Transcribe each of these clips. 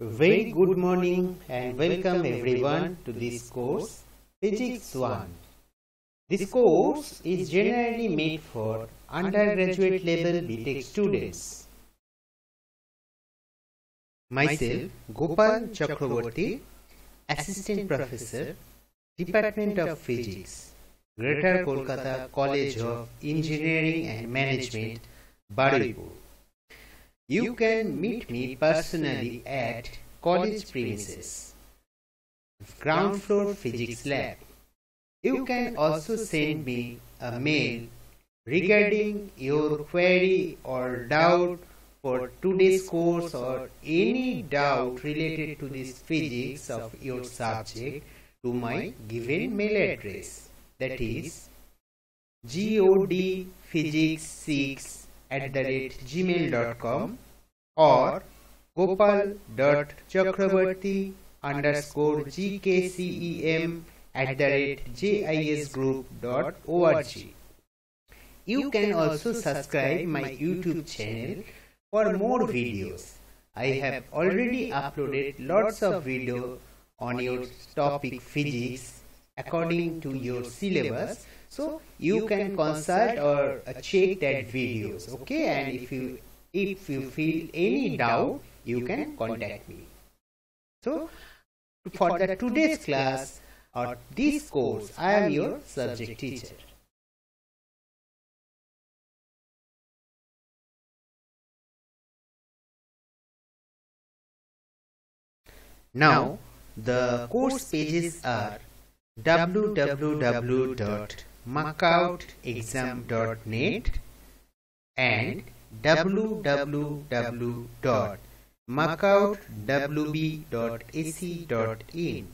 Very good morning and welcome everyone to this course Physics 1. This course is generally made for undergraduate level BTech students. Myself Gopal Chakraborty, Assistant Professor, Department of Physics, Greater Kolkata College of Engineering and Management, Baruipur. You can meet me personally at college premises, ground floor physics lab. You can also send me a mail regarding your query or doubt for today's course or any doubt related to this physics of your subject to my given mail address that is godphysics6 at the rate gmail.com or gopal.chakrabarti underscore gkcem at the rate jisgroup.org. You can also subscribe my YouTube channel for more videos. I have already uploaded lots of video on your topic physics according to your syllabus so you can consult or check that videos okay? and if you if you feel any doubt you can contact me. so for the today's class or this course i am your subject teacher. now the course pages are www.makautexam.net and www.makautwb.ac.in.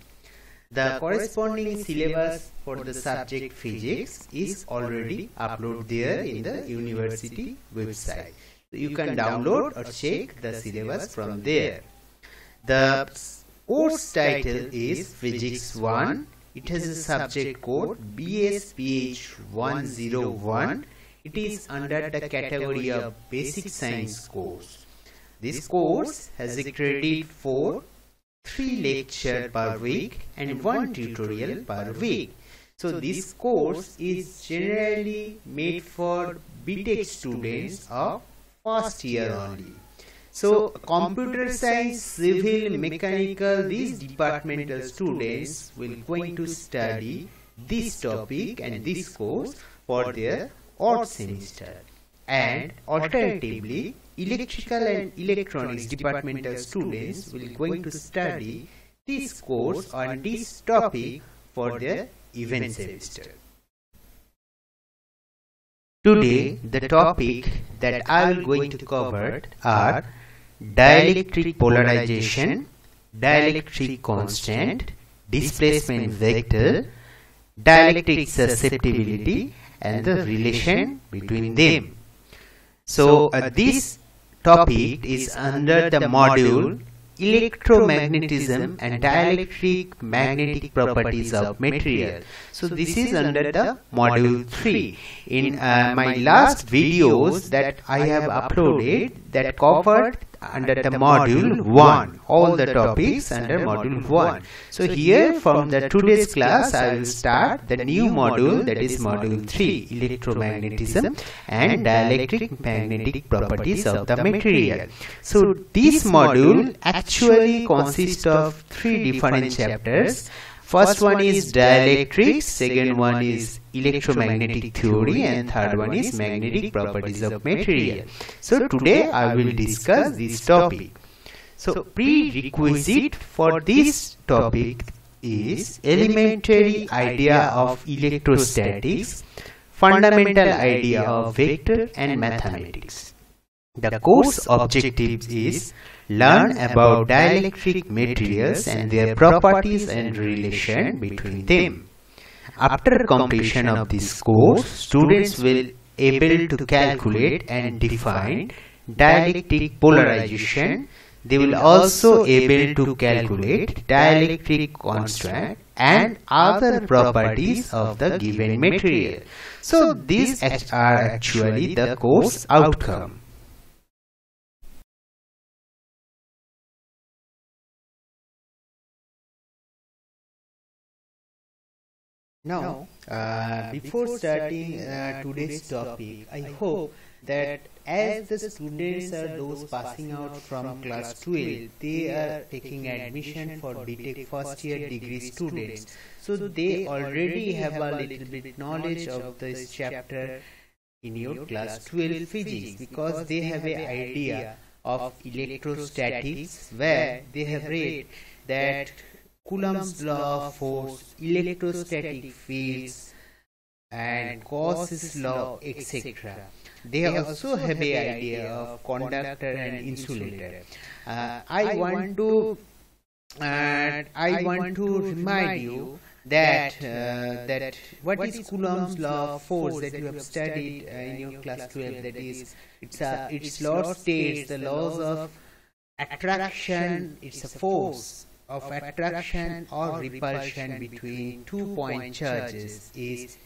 The corresponding syllabus for the subject physics is already uploaded there in the university website. So you can download or check the syllabus from there. The course title is Physics 1. It has a subject code BSPH 101 it is under the category of Basic Science course. This course has a credit for 3 lecture per week and 1 tutorial per week. So this course is generally made for BTech students of first year only. So computer science, civil, mechanical, these departmental students will going to study this topic and this course for their odd semester. and alternatively electrical and electronics departmental students will going to study this course on this topic for their even semester. Today the topic that I will going to cover are dielectric polarization, dielectric constant, displacement vector, dielectric susceptibility and the relation between them. So uh, this topic is under the module electromagnetism and dielectric magnetic properties of material. So this is under the module 3. In uh, my last videos that I have uploaded that covered under the module 1 all the topics under module 1 so here from the today's class i will start the new module that is module 3 electromagnetism and dielectric magnetic properties of the material. so this module actually consists of three different chapters First one is dielectric, second one is electromagnetic theory and third one is magnetic properties of material. So today I will discuss this topic. So prerequisite for this topic is elementary idea of electrostatics, fundamental idea of vector and mathematics. The course objective is learn about dielectric materials and their properties and relation between them. After completion of this course, students will able to calculate and define dielectric polarization. They will also able to calculate dielectric constant and other properties of the given material. So these are actually the course outcome. Now, uh, before starting uh, today's topic, I hope that as the students are those passing out from class 12, they are taking admission for BTech first year degree students. So they already have a little bit knowledge of this chapter in your class 12 physics because they have an idea of electrostatics where they have read that Coulomb's law of force, electrostatic fields, and Gauss's law, etc. They also have a idea of conductor and insulator. Uh, I want to uh, I want to remind you that uh, that what is Coulomb's law of force that you have studied uh, in your class 12 that is it's a its law states the laws of attraction. It's a force of attraction or repulsion between two point charges is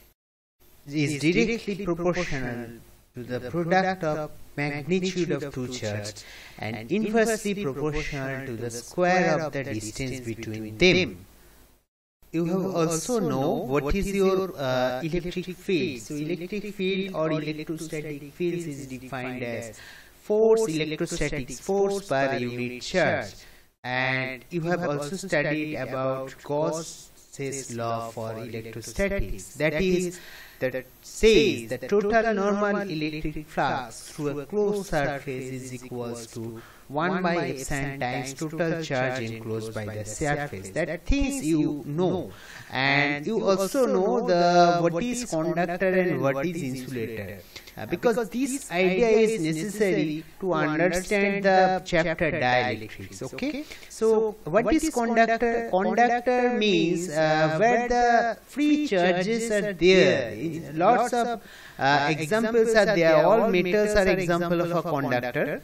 is directly proportional to the product of magnitude of two charges and inversely proportional to the square of the distance between them. You have also know what is your uh, electric field. So electric field or electrostatic fields is defined as force electrostatic force per unit charge and you have also studied about Gauss's law for electrostatics that is that says the total normal electric flux through a closed surface is equals to 1 by epsilon times total charge enclosed by the surface. that things you know. and you also know the what is conductor and what is insulator uh, because this idea is necessary to understand the chapter dielectrics okay? so what is conductor conductor means uh, where the free charges are there lots of uh, examples are there. all metals are example of a conductor.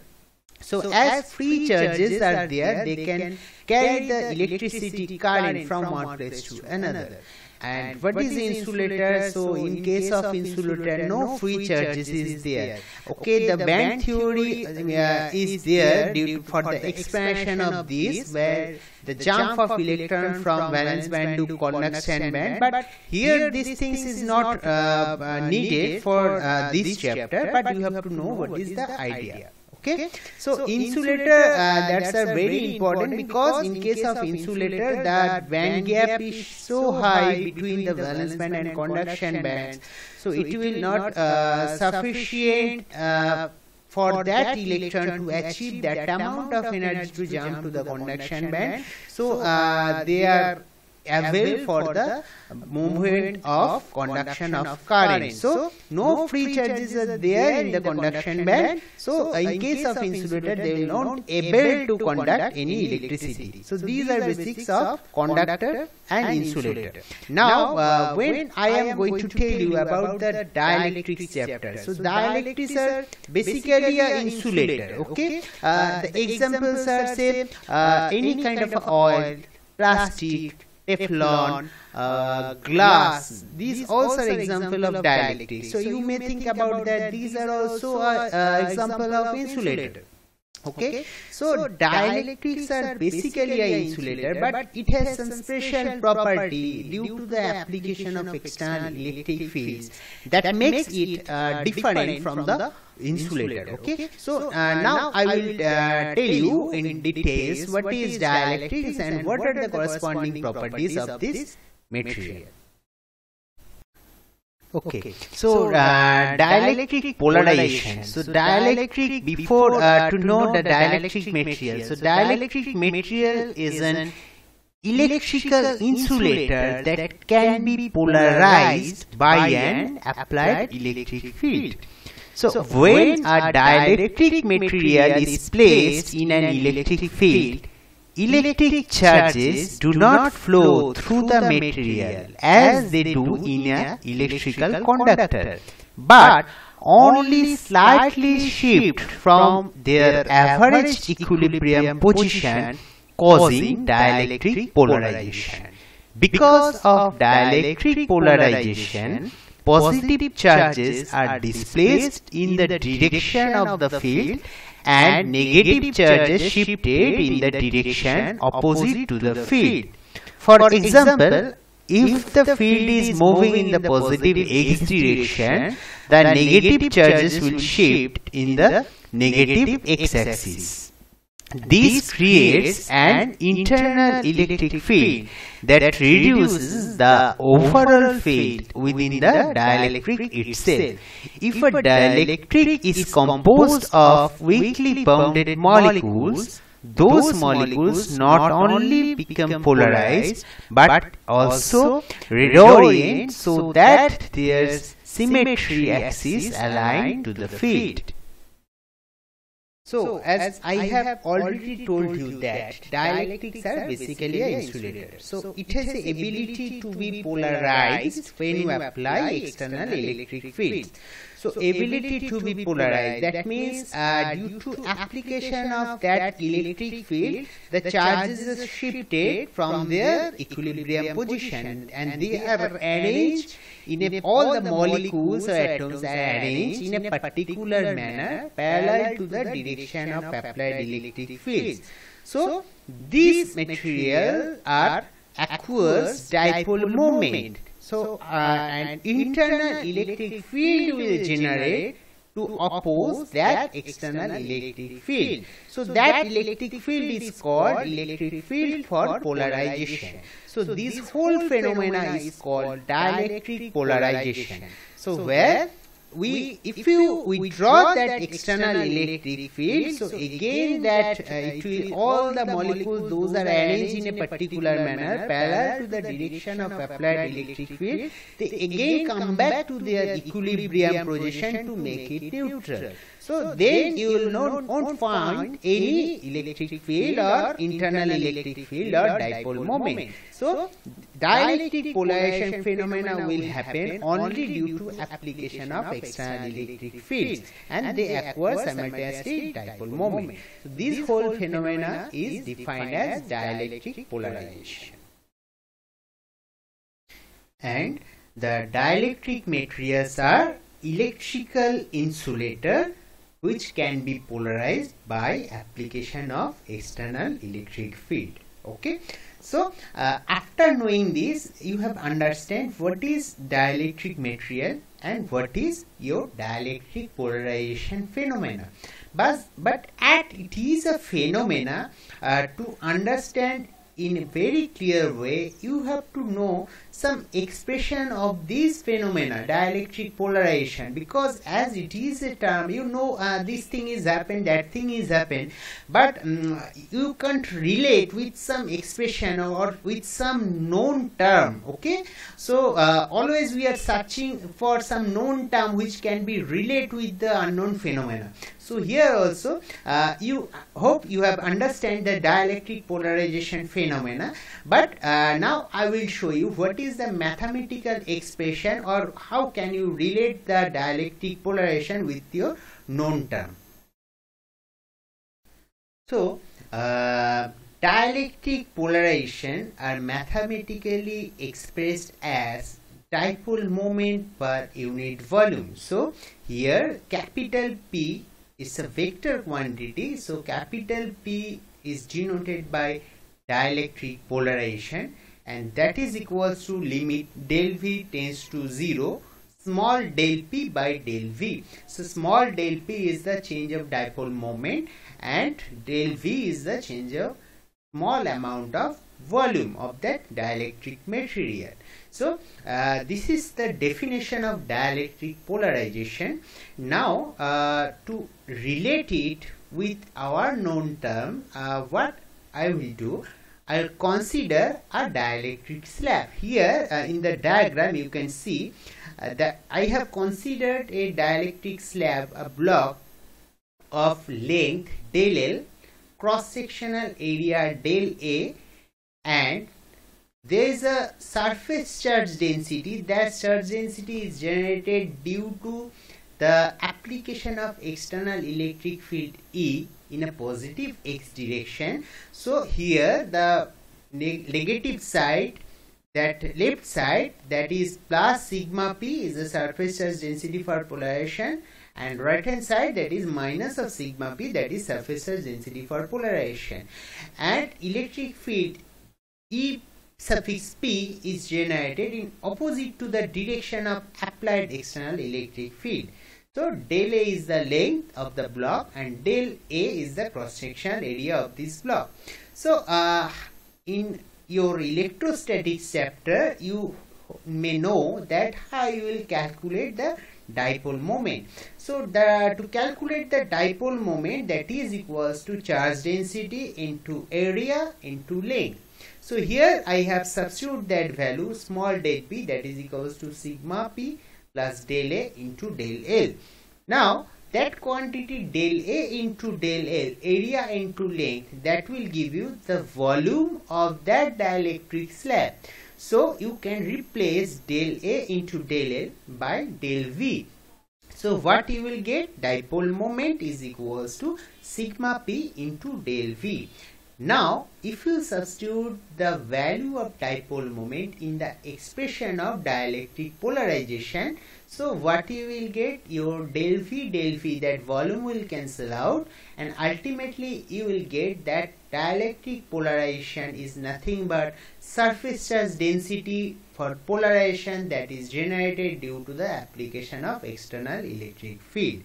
so, so as free charges are there, they can carry the electricity current from one place to another. And what is insulator? So in case of insulator, no free charges is there. Okay, the band theory uh, is there due for the expansion of this, where the jump of electron from valence band to conduction band. But here these things is not uh, uh, needed for uh, this chapter, but you have to know what is the idea okay? So, so insulator uh, uh that's a very important because in case of insulator that band gap is so high between the valence band and conduction band so it will not uh, sufficient uh, for that electron to achieve that amount of energy to jump to the conduction band so uh, they are avail for the movement of conduction of current. So, no free charges are there in the conduction band. So, in case of insulator, they will not able to conduct any electricity. So, these are basics of conductor and insulator. Now, uh, when I am going to tell you about the dielectric chapter. So, dielectrics are basically an insulator. Okay, uh, the examples are say uh, any kind of oil, plastic, Teflon, uh, glass. These also are example of dielectric. So you may think about that. These are also an example of insulator. Okay, so dielectrics are basically an insulator, but it has some special property due to the application of external electric fields. that makes it uh, different from the insulator okay? so uh, now i will uh, tell you in details what is dielectrics and what are the corresponding properties of this material Okay, so uh, dielectric polarization. So dielectric, before uh, to know the dielectric material. So dielectric material is an electrical insulator that can be polarized by an applied electric field. So, so when a dielectric material is placed in an electric field, electric charges do not flow through the material as they do in an electrical conductor, but only slightly shift from their average equilibrium position causing dielectric polarization. Because of dielectric polarization, positive charges are displaced in the direction of the field and negative charges shifted in the direction opposite to the field. For example, if the field is moving in the positive x direction, the negative charges will shift in the negative x-axis. This creates an internal electric field that reduces the overall field within the dielectric itself. If a dielectric is composed of weakly bounded molecules, those molecules not only become polarized but also reorient so that their symmetry axis align to the field. So, as I have already told you that dielectrics are basically a insulator. So, it has the ability to be polarized when you apply external electric fields. So, ability to be polarized, that means uh, due to application of that electric field, the charges are shifted from their equilibrium position and they are arranged in a, all the molecules or atoms are arranged in a particular manner parallel to the direction of applied electric fields. So, these material are aqueous dipole moment so, uh, an internal electric field will generate to oppose that external electric field. So, that electric field is called electric field for polarization. So, this whole phenomena is called dielectric polarization. So, where we if you withdraw that external electric field so again that uh, it will all the molecules those are arranged in a particular manner parallel to the direction of applied electric field they again come back to their equilibrium position to make it neutral so then you will not, not find any electric field or internal electric field or dipole moment. So dielectric polarization phenomena will happen only due to application of external electric fields and they acquire simultaneously dipole moment. So this whole phenomena is defined as dielectric polarization. And the dielectric materials are electrical insulator which can be polarized by application of external electric field okay? So uh, after knowing this you have understand what is dielectric material and what is your dielectric polarization phenomena. But but at it is a phenomena uh, to understand in a very clear way you have to know some expression of this phenomena dielectric polarization. Because as it is a term you know uh, this thing is happened that thing is happened. But um, you can't relate with some expression or with some known term okay? So uh, always we are searching for some known term which can be relate with the unknown phenomena. So here also uh, you hope you have understand the dielectric polarization phenomena. But uh, now I will show you what is the mathematical expression or how can you relate the dielectric polarization with your known term. So uh, dielectric polarization are mathematically expressed as dipole moment per unit volume. So here capital P is a vector quantity. So capital P is denoted by dielectric polarization and that is equals to limit del v tends to 0 small del p by del v. So small del p is the change of dipole moment and del v is the change of small amount of volume of that dielectric material. So uh, this is the definition of dielectric polarization. Now uh, to relate it with our known term uh, what I will do I'll consider a dielectric slab. Here uh, in the diagram you can see uh, that I have considered a dielectric slab, a block of length del L, cross-sectional area del A and there is a surface charge density. That charge density is generated due to the application of external electric field E in a positive x direction. So here the neg negative side that left side that is plus sigma p is the surface charge density for polarization. And right hand side that is minus of sigma p that is surface charge density for polarization. And electric field E suffix p is generated in opposite to the direction of applied external electric field. So del A is the length of the block and del A is the cross-sectional area of this block. So uh, in your electrostatics chapter you may know that how you will calculate the dipole moment. So the, to calculate the dipole moment that is equals to charge density into area into length. So here I have substitute that value small del p that is equals to sigma p plus del a into del l. Now that quantity del A into del L area into length that will give you the volume of that dielectric slab. So you can replace del A into del L by del V. So what you will get dipole moment is equals to sigma P into del V. Now if you substitute the value of dipole moment in the expression of dielectric polarization so what you will get your del phi del phi that volume will cancel out and ultimately you will get that dielectric polarization is nothing but surface charge density for polarization that is generated due to the application of external electric field.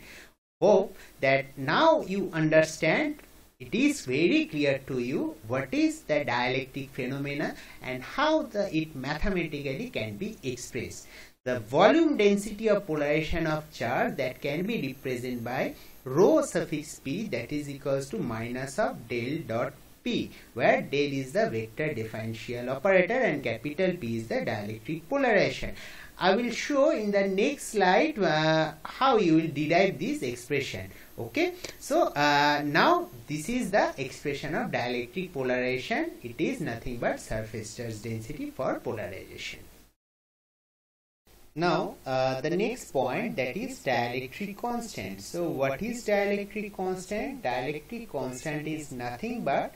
Hope that now you understand it is very clear to you what is the dielectric phenomena and how the it mathematically can be expressed the volume density of polarization of charge that can be represented by rho suffix p that is equals to minus of del dot p where del is the vector differential operator and capital P is the dielectric polarization. I will show in the next slide uh, how you will derive this expression. Okay, so uh, now this is the expression of dielectric polarization. It is nothing but surface charge density for polarization. Now, uh, the next point that is dielectric constant. So, what is dielectric constant? Dielectric constant is nothing but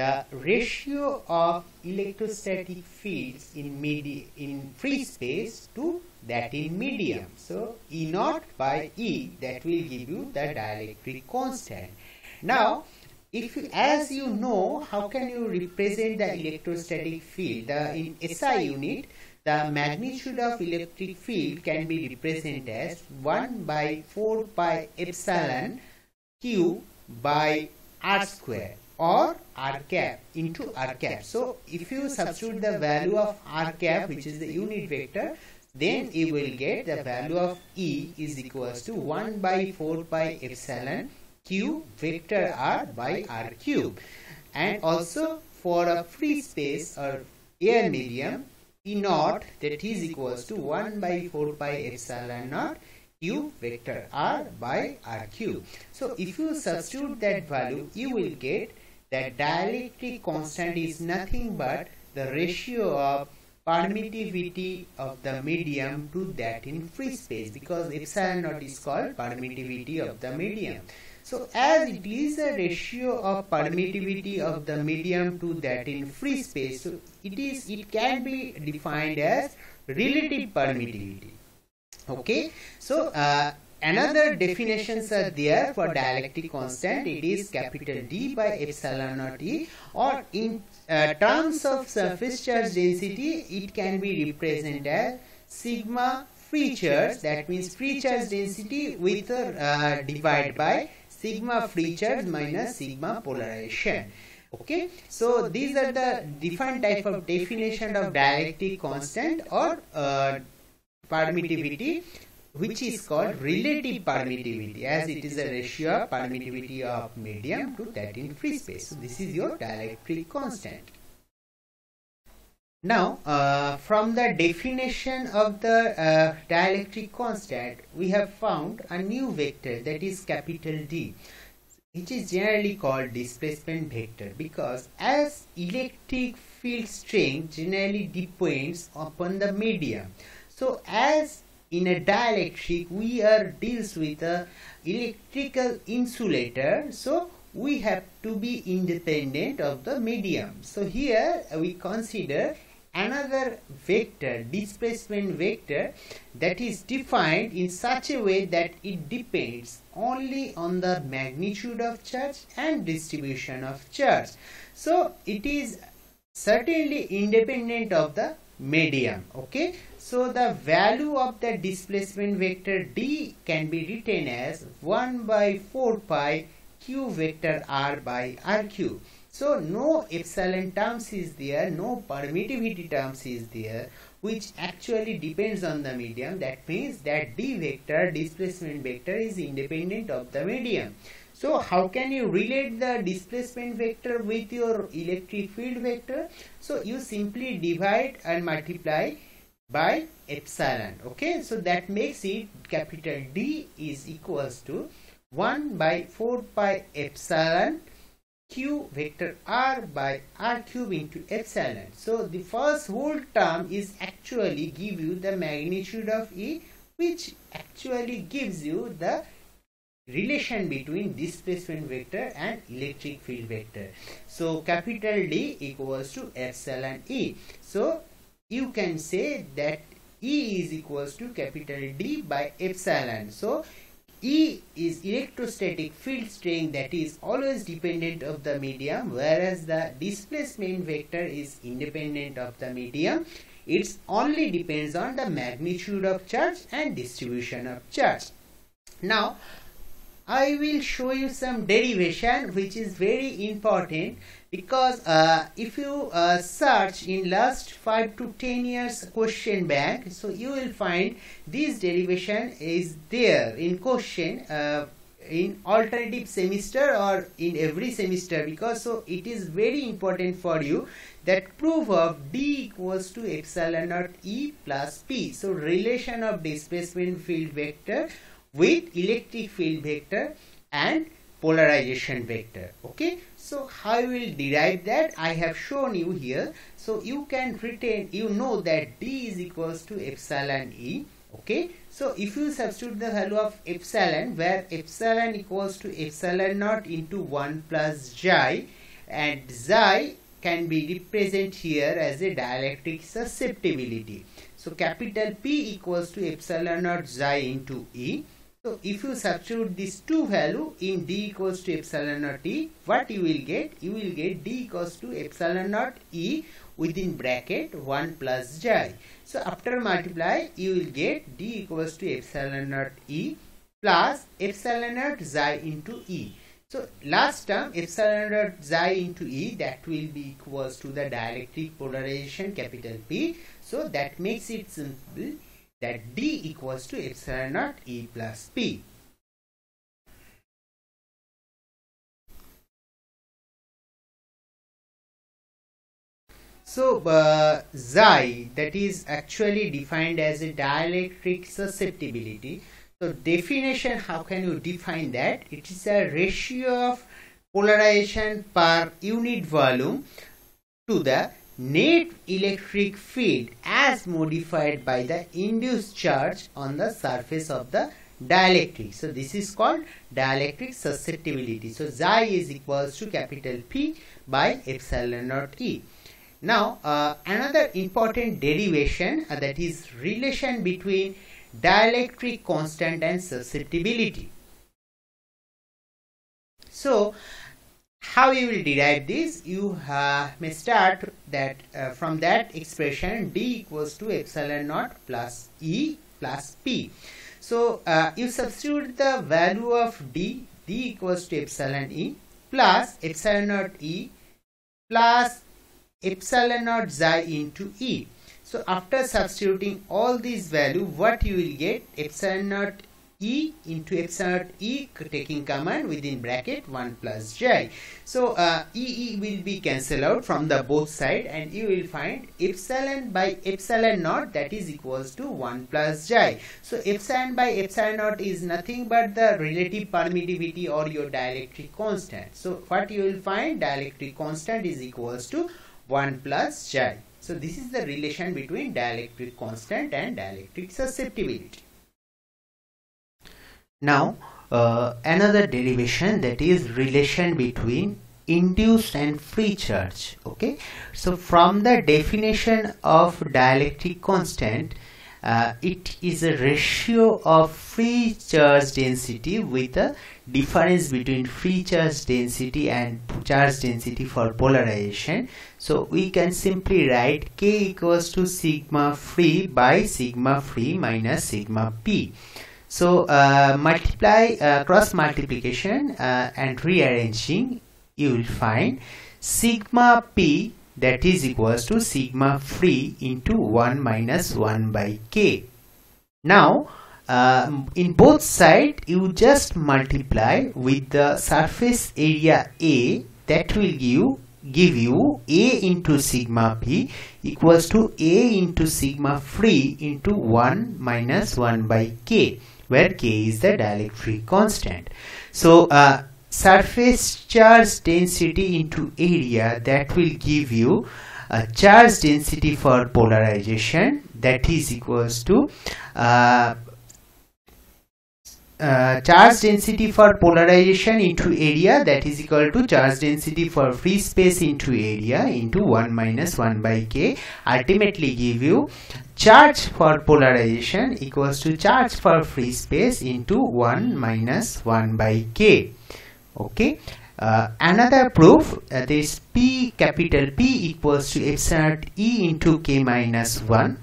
the ratio of electrostatic fields in medi in free space to that in medium. So, E naught by E that will give you the dielectric constant. Now, if you, as you know, how can you represent the electrostatic field? The, in SI unit, the magnitude of electric field can be represented as 1 by 4 pi epsilon q by r square or r cap into r cap. So if you substitute the value of r cap which is the unit vector then you will get the value of E is equals to 1 by 4 pi epsilon q vector r by r cube and also for a free space or air medium E naught that is equals to 1 by 4 pi epsilon naught u vector r by r cube. So if you substitute that value you will get that dielectric constant is nothing but the ratio of permittivity of the medium to that in free space because epsilon naught is called permittivity of the medium. So as it is a ratio of permittivity of the medium to that in free space, so it is it can be defined as relative permittivity. Okay, so uh, another definitions are there for dielectric constant. It is capital D by epsilon naught E, or in uh, terms of surface charge density, it can be represented as sigma free charge. That means free charge density with uh, divided by sigma free charge minus sigma polarization okay so these are the different type of definition of dielectric constant or uh, permittivity which is called relative permittivity as it is a ratio of permittivity of medium to that in free space. so this is your dielectric constant. now, uh, from the definition of the uh, dielectric constant, we have found a new vector that is capital D, which is generally called displacement vector because as electric field strength generally depends upon the medium. So, as in a dielectric, we are deals with a electrical insulator. So, we have to be independent of the medium. So, here we consider another vector displacement vector that is defined in such a way that it depends only on the magnitude of charge and distribution of charge so it is certainly independent of the medium okay so the value of the displacement vector d can be written as 1 by 4 pi q vector r by r cube. So no epsilon terms is there no permittivity terms is there which actually depends on the medium. That means that d vector displacement vector is independent of the medium. So how can you relate the displacement vector with your electric field vector? So you simply divide and multiply by epsilon. Okay, so that makes it capital D is equals to 1 by 4 pi epsilon q vector r by r cube into epsilon. So the first whole term is actually give you the magnitude of E which actually gives you the relation between displacement vector and electric field vector. So capital D equals to epsilon E. So you can say that E is equals to capital D by epsilon. So E is electrostatic field strength that is always dependent of the medium whereas the displacement vector is independent of the medium. It only depends on the magnitude of charge and distribution of charge. Now I will show you some derivation which is very important because uh, if you uh, search in last 5 to 10 years question bank so you will find this derivation is there in question uh, in alternative semester or in every semester because so it is very important for you that proof of d equals to epsilon naught e plus p. So relation of displacement field vector with electric field vector and polarization vector. Okay? So how you will derive that? I have shown you here. So you can retain you know that d is equals to epsilon e. Okay? So if you substitute the value of epsilon where epsilon equals to epsilon naught into 1 plus xi and xi can be represented here as a dielectric susceptibility. So capital p equals to epsilon naught xi into e so if you substitute these two value in d equals to epsilon naught e, what you will get? You will get d equals to epsilon naught e within bracket 1 plus j. So after multiply, you will get d equals to epsilon naught e plus epsilon naught xi into e. So last term epsilon naught xi into e that will be equals to the dielectric polarization capital P. So that makes it simple that D equals to epsilon naught E plus P. So uh, Xi that is actually defined as a dielectric susceptibility. So definition how can you define that? It is a ratio of polarization per unit volume to the net electric field as modified by the induced charge on the surface of the dielectric. So this is called dielectric susceptibility. So xi is equals to capital P by epsilon naught E. Now uh, another important derivation uh, that is relation between dielectric constant and susceptibility. So how you will derive this you uh, may start that uh, from that expression d equals to epsilon naught plus e plus p. So uh, you substitute the value of d d equals to epsilon e plus epsilon naught e plus epsilon naught xi into e. So after substituting all these value what you will get? Epsilon naught E into epsilon E taking common within bracket 1 plus J. So uh, E, e will be cancelled out from the both side and you will find epsilon by epsilon naught that is equals to 1 plus J. So epsilon by epsilon naught is nothing but the relative permittivity or your dielectric constant. So what you will find dielectric constant is equals to 1 plus J. So this is the relation between dielectric constant and dielectric susceptibility. Now uh, another derivation that is relation between induced and free charge okay? So from the definition of dielectric constant uh, it is a ratio of free charge density with a difference between free charge density and charge density for polarization. So we can simply write k equals to sigma free by sigma free minus sigma p so uh, multiply uh, cross multiplication uh, and rearranging you will find sigma p that is equals to sigma free into 1 minus 1 by k. Now uh, in both sides you just multiply with the surface area A that will give give you A into sigma P equals to A into sigma free into 1 minus 1 by K where K is the dielectric constant. So uh, surface charge density into area that will give you a charge density for polarization that is equals to uh, uh, charge density for polarization into area that is equal to charge density for free space into area into 1 minus 1 by k ultimately give you charge for polarization equals to charge for free space into 1 minus 1 by k. Okay? Uh, another proof uh, this p capital p equals to epsilon e into k minus 1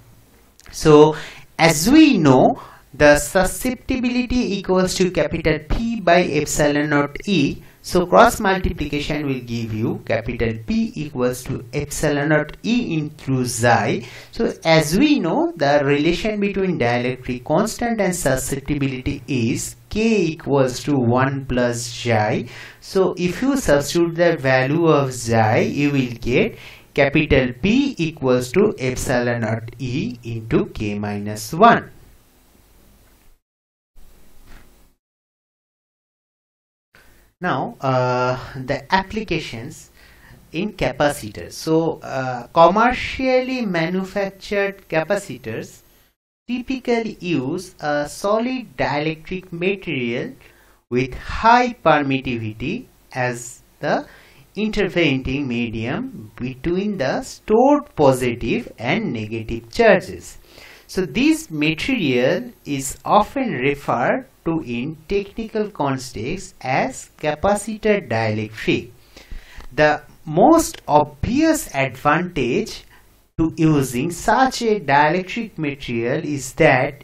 so as we know the susceptibility equals to capital p by epsilon naught e so cross multiplication will give you capital P equals to epsilon naught E into xi. So as we know the relation between dielectric constant and susceptibility is K equals to 1 plus xi. So if you substitute the value of xi you will get capital P equals to epsilon naught E into K minus 1. Now uh, the applications in capacitors. So uh, commercially manufactured capacitors typically use a solid dielectric material with high permittivity as the intervening medium between the stored positive and negative charges so this material is often referred to in technical context as capacitor dielectric. The most obvious advantage to using such a dielectric material is that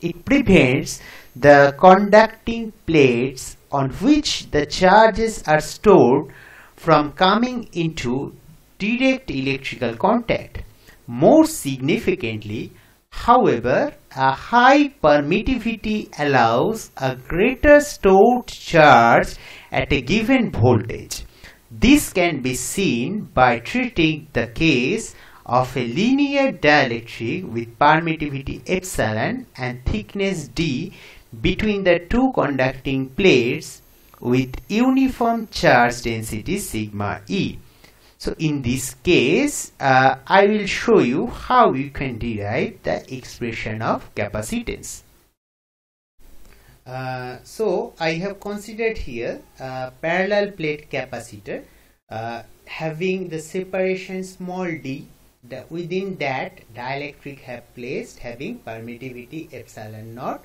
it prevents the conducting plates on which the charges are stored from coming into direct electrical contact. More significantly, However, a high permittivity allows a greater stored charge at a given voltage. This can be seen by treating the case of a linear dielectric with permittivity epsilon and thickness d between the two conducting plates with uniform charge density sigma e. So in this case, uh, I will show you how you can derive the expression of capacitance. Uh, so I have considered here a parallel plate capacitor uh, having the separation small d within that dielectric have placed having permittivity epsilon naught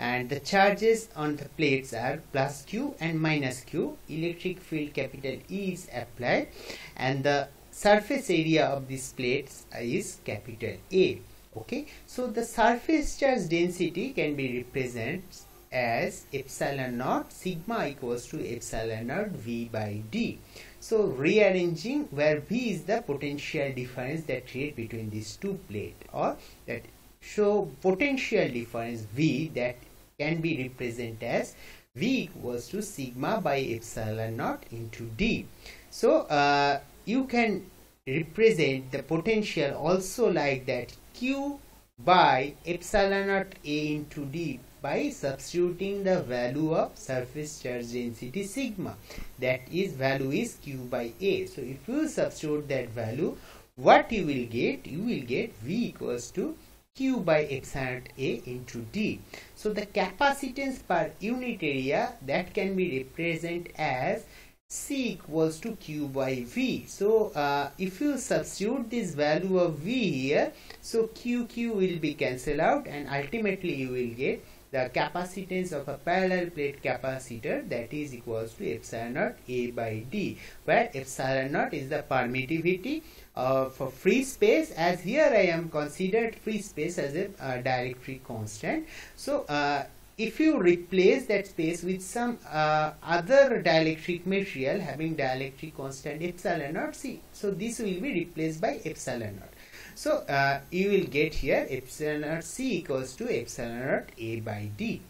and the charges on the plates are plus q and minus q. Electric field capital E is applied. And the surface area of these plates is capital A. Okay? So the surface charge density can be represented as epsilon naught sigma equals to epsilon naught V by D. So rearranging where V is the potential difference that create between these two plates. Or that show potential difference V that can be represented as V equals to sigma by epsilon naught into D. So uh, you can represent the potential also like that Q by epsilon naught A into D by substituting the value of surface charge density sigma. That is value is q by a. So if you substitute that value what you will get? You will get v equals to q by epsilon a into d. So the capacitance per unit area that can be represented as C equals to Q by V. So uh, if you substitute this value of V here, so Q Q will be cancelled out and ultimately you will get the capacitance of a parallel plate capacitor that is equals to epsilon naught A by D where epsilon naught is the permittivity of a free space as here I am considered free space as a uh, dielectric constant. So uh, if you replace that space with some uh, other dielectric material having dielectric constant epsilon naught c so this will be replaced by epsilon naught. So uh, you will get here epsilon naught c equals to epsilon naught a by d.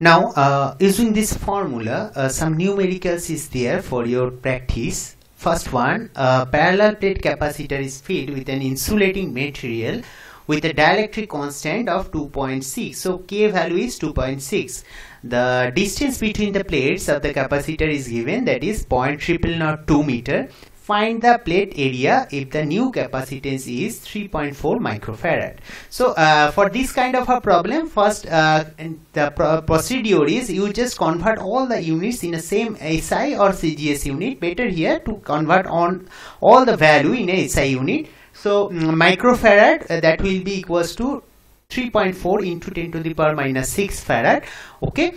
Now uh, using this formula uh, some numericals is there for your practice first one a parallel plate capacitor is filled with an insulating material with a dielectric constant of 2.6 so k value is 2.6 the distance between the plates of the capacitor is given that is 0.002 meter find the plate area if the new capacitance is 3.4 microfarad. So uh, for this kind of a problem first uh, the pro procedure is you just convert all the units in the same SI or CGS unit. Better here to convert on all the value in a SI unit. So mm, microfarad uh, that will be equals to 3.4 into 10 to the power minus 6 farad. Okay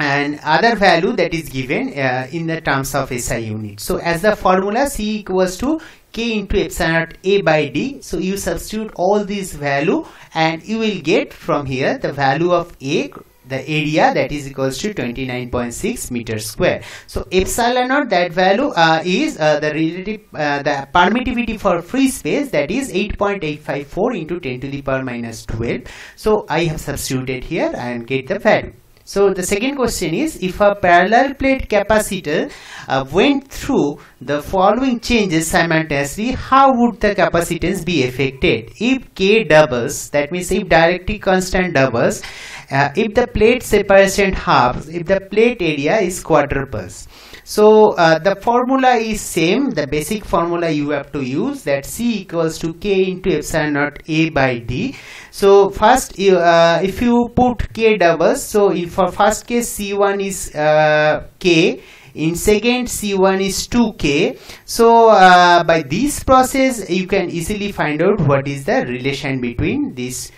and other value that is given uh, in the terms of SI unit. So as the formula C equals to K into epsilon naught A by D. So you substitute all these value and you will get from here the value of A the area that is equals to 29.6 meters square so epsilon naught that value uh, is uh, the relative uh, the permittivity for free space that is 8.854 into 10 to the power minus 12 so i have substituted here and get the value so the second question is if a parallel plate capacitor uh, went through the following changes simultaneously, how would the capacitance be affected? If K doubles, that means if dielectric constant doubles, uh, if the plate separation halves, if the plate area is quadruples. So uh, the formula is same, the basic formula you have to use that C equals to K into epsilon naught A by D. So first uh, if you put K doubles, so if for first case C1 is uh, K, in second C1 is 2K. So uh, by this process you can easily find out what is the relation between this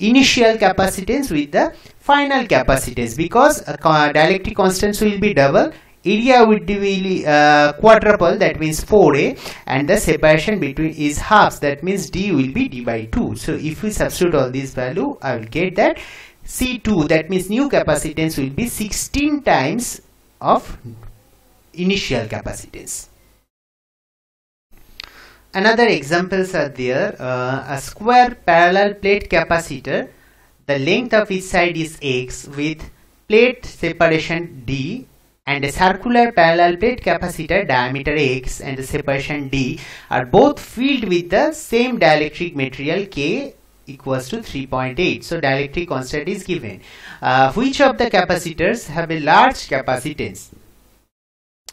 initial capacitance with the final capacitance because dielectric constants will be double. Area would be uh, quadruple that means 4a and the separation between is halves that means d will be d by 2 so if we substitute all these value i will get that c2 that means new capacitance will be 16 times of initial capacitance another examples are there uh, a square parallel plate capacitor. The length of each side is x with plate separation d and a circular parallel plate capacitor diameter x and the separation d are both filled with the same dielectric material k equals to 3.8 so dielectric constant is given. Uh, which of the capacitors have a large capacitance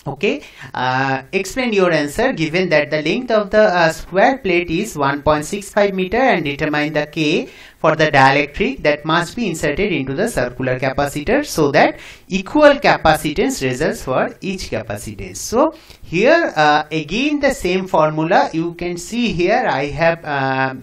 okay? Uh, explain your answer. Given that the length of the uh, square plate is 1.65 meter and determine the k for the dielectric that must be inserted into the circular capacitor so that equal capacitance results for each capacitance. So here uh, again the same formula you can see here. I have uh,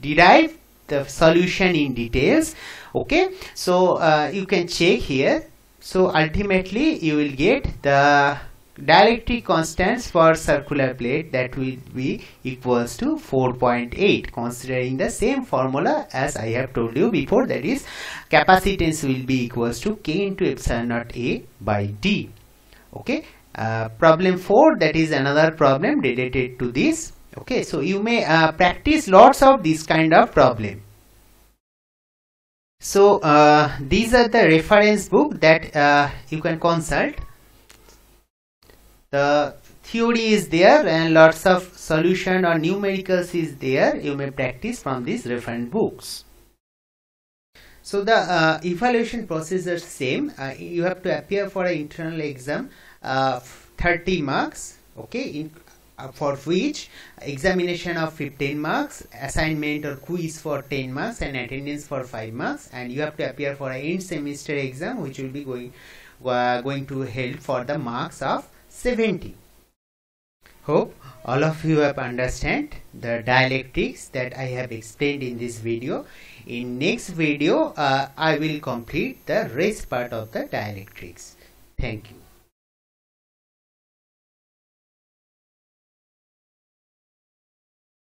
derived the solution in details. Okay? So uh, you can check here. So ultimately you will get the dielectric constants for circular plate that will be equals to 4.8 considering the same formula as I have told you before that is capacitance will be equals to k into epsilon naught a by d. Okay? Uh, problem 4 that is another problem related to this. Okay? So you may uh, practice lots of this kind of problem. So uh, these are the reference book that uh, you can consult the theory is there and lots of solution or numericals is there. You may practice from these reference books. So the uh, evaluation process is same. Uh, you have to appear for an internal exam uh, 30 marks okay in, uh, for which examination of 15 marks assignment or quiz for 10 marks and attendance for 5 marks and you have to appear for an end semester exam which will be going uh, going to help for the marks of 70 hope all of you have understand the dielectrics that I have explained in this video. In next video uh, I will complete the rest part of the dielectrics. Thank you